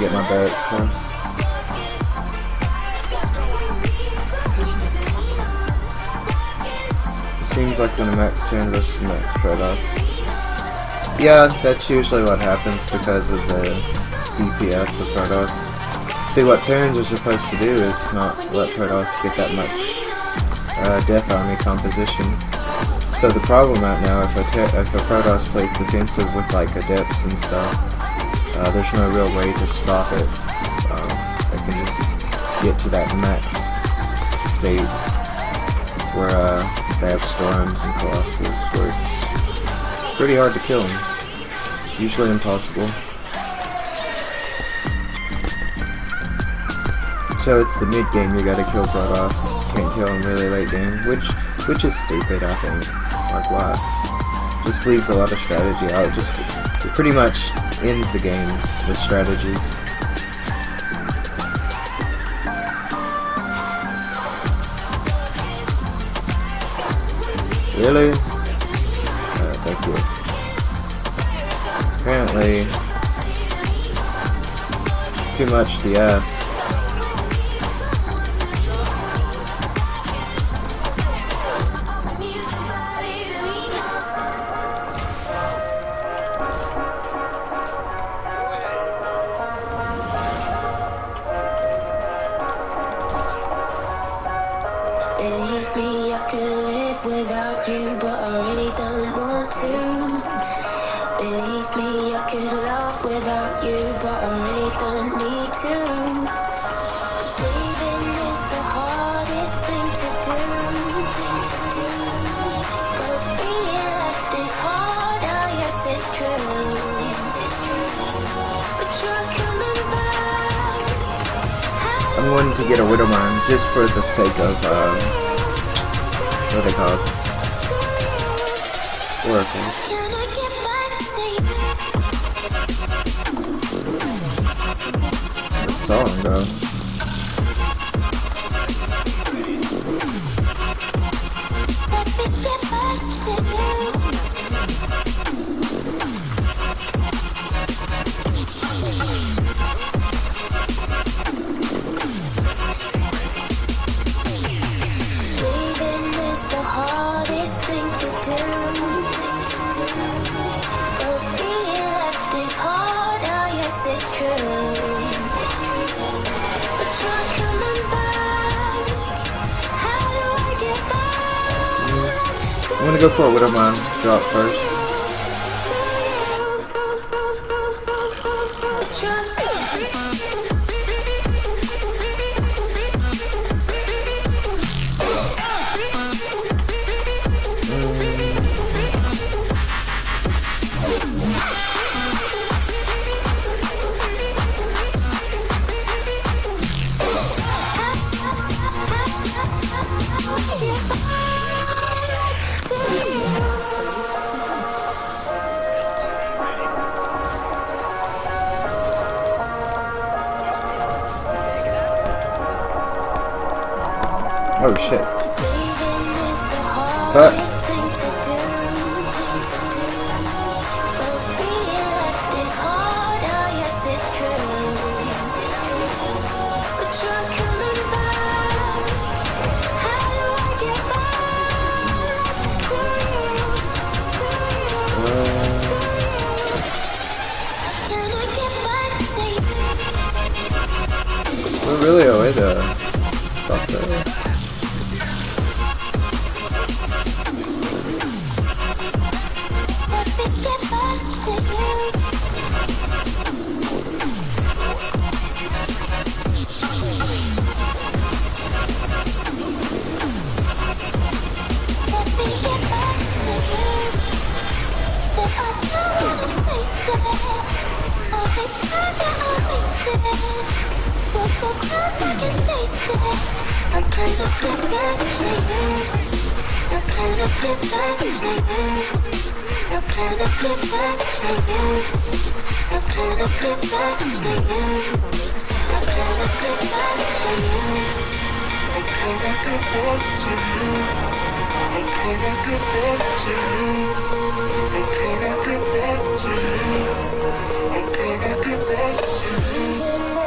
get my first. It seems like when a max Terran versus max Protoss. Yeah, that's usually what happens because of the DPS of Protoss. See, what Terrans are supposed to do is not let Protoss get that much uh, Death Army composition. So the problem right now, if a, if a Protoss plays defensive with like Adepts and stuff, uh, there's no real way to stop it. So I can just get to that max state where uh, they have Storms and Colossus where it's pretty hard to kill them. Usually impossible. So it's the mid game you gotta kill Protoss. Can't kill him really late game, which which is stupid I think. Like why? Just leaves a lot of strategy out. Just pretty much ends the game with strategies. Really? Uh, thank you. Apparently, too much DS. to Sleeping is the hardest thing to do. But being left is harder, yes, it's true. I'm going to get a Widowmine just for the sake of, uh, what they call Oracles. The song, though. Go for a Widowmine drop first. Oh shit. But We're really away there. I can't get back to you i can't get back to you i can't get back to you i can't get back to you i can't get back to you i can't get back to you.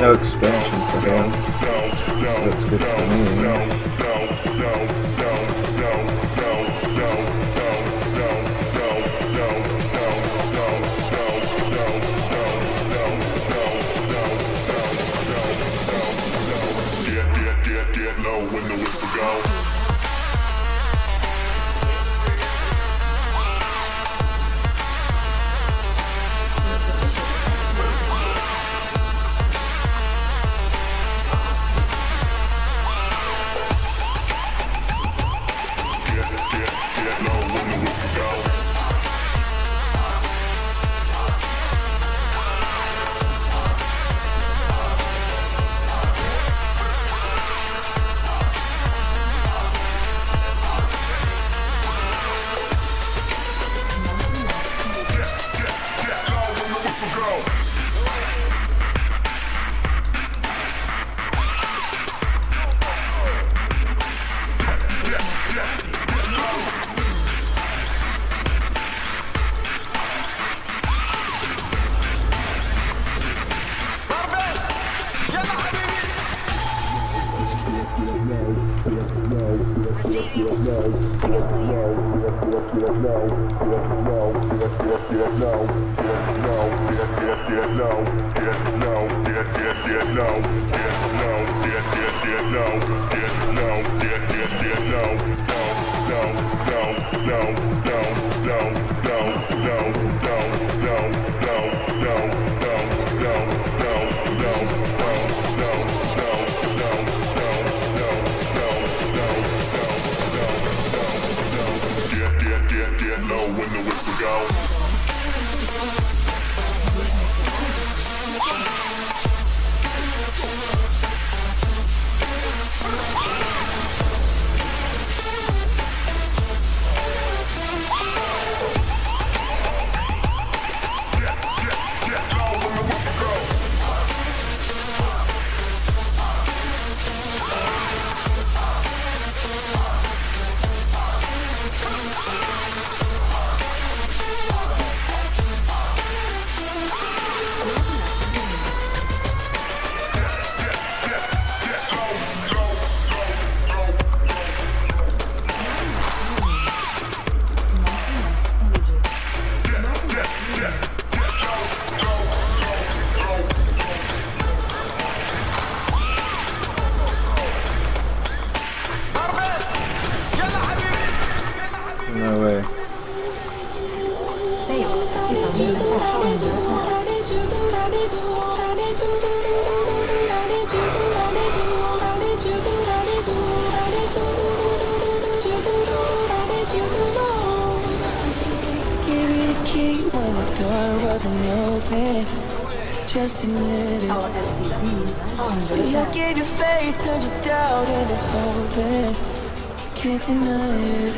No expansion for him. That's good for me. Go. Key when the door wasn't open. Just admit it. Our SCVs on So the you attack. gave your faith, turned your doubt into hope. Can't deny it.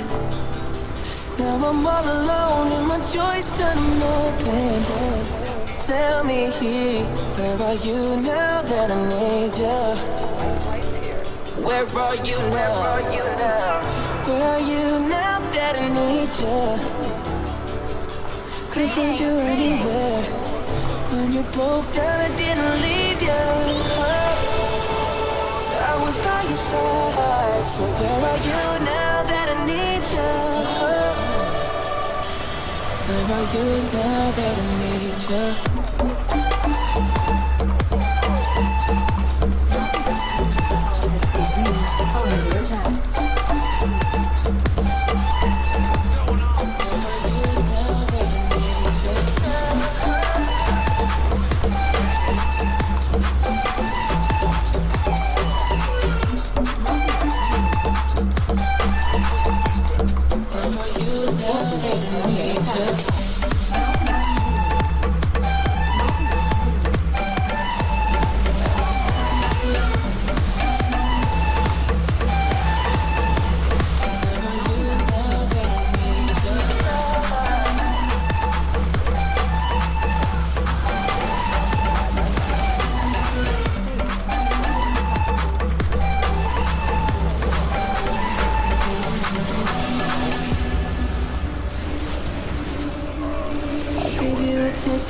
Now I'm all alone and my joys turn them open. Tell me, where are you now that I need you? Where are you now? Where are you now that I need you? Couldn't find you anywhere. When you broke down, I didn't leave you. I was by your side. So where are you now that I need you? Where are you now that I need you?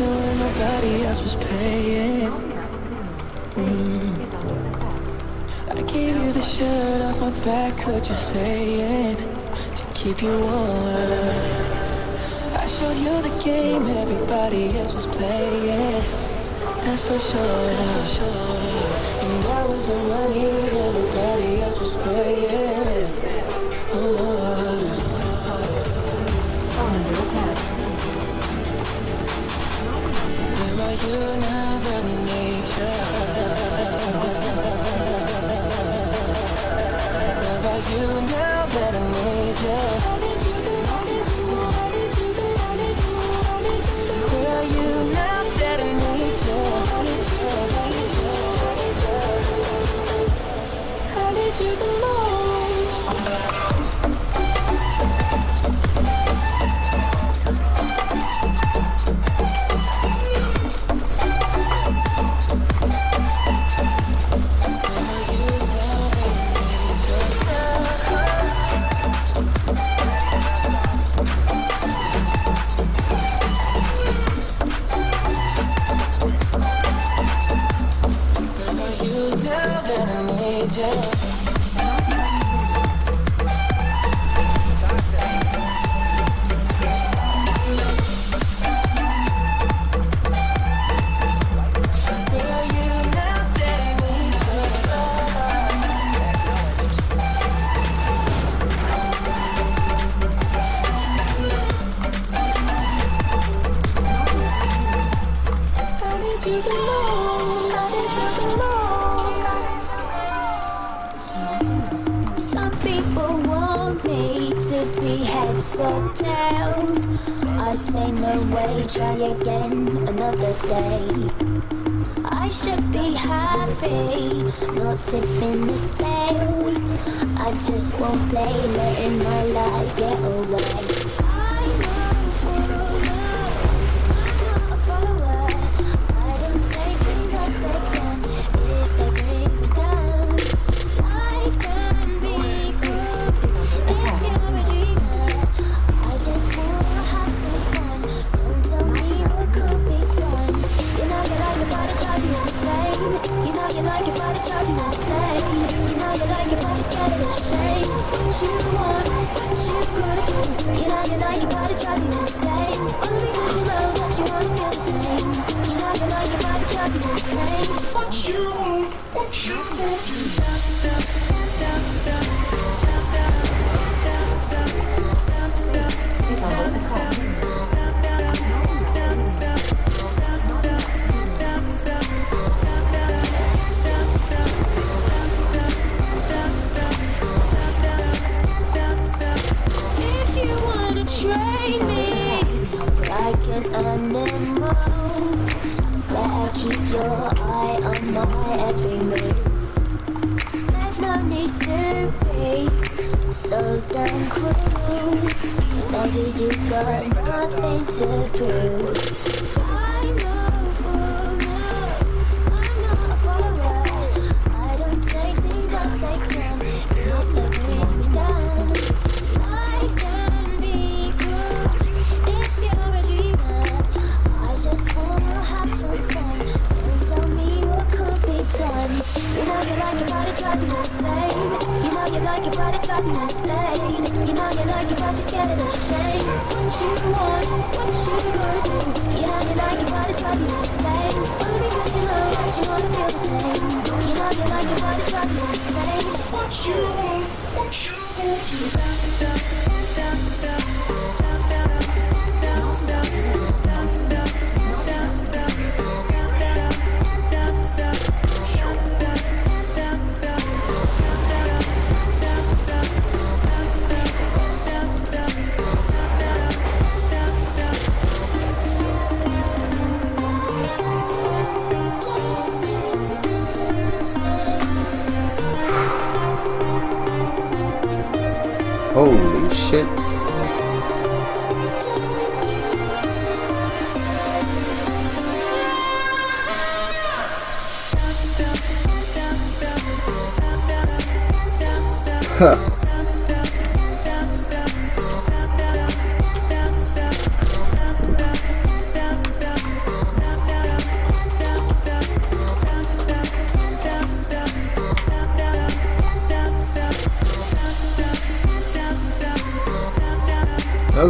When nobody else was paying. Attack. Mm. I gave you the shirt off my back, what you saying? To keep you warm. I showed you the game everybody else was playing. That's for sure. And I was on my knees, everybody else was praying. Oh not tipping the scales. I just won't play, letting my life get away. Animal, better keep your eye on my every move. There's no need to be so damn cruel. Maybe you got nothing to prove. But you. You know you like it, but it drives you insane. You know you like it, but you're scared the shame. What you want, what you gonna do? You know you like it, but it drives you insane. Only because you know that you feel the same. You know you like it, but it drives you insane. What you want, what you want. Holy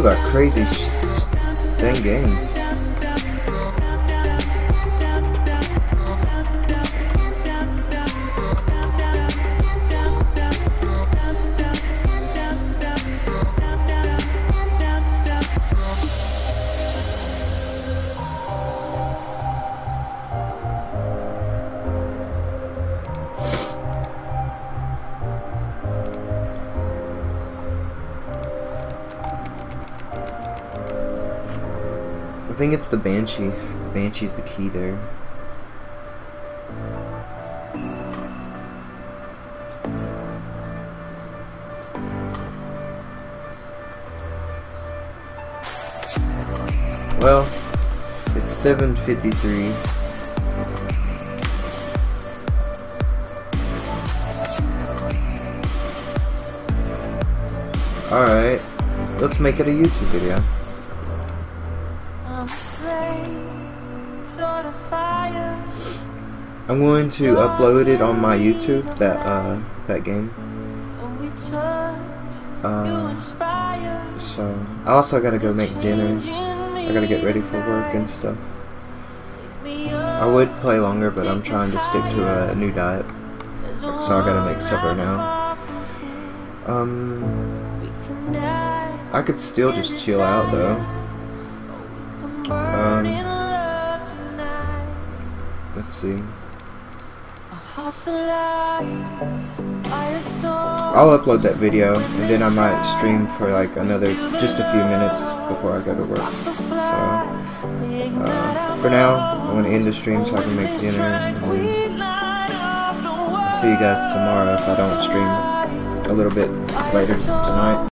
was a crazy dang game. Think it's the Banshee. Banshee's the key there. Well, it's 753. Alright, let's make it a YouTube video. I'm going to upload it on my YouTube, that, uh, that game. Uh, so, I also gotta go make dinner. I gotta get ready for work and stuff. I would play longer, but I'm trying to stick to a new diet. So I gotta make supper now. Um, I could still just chill out though. Um, let's see. I'll upload that video and then I might stream for like another just a few minutes before I go to work. So uh, for now, I'm gonna end the stream so I can make dinner. And I'll see you guys tomorrow if I don't stream a little bit later tonight.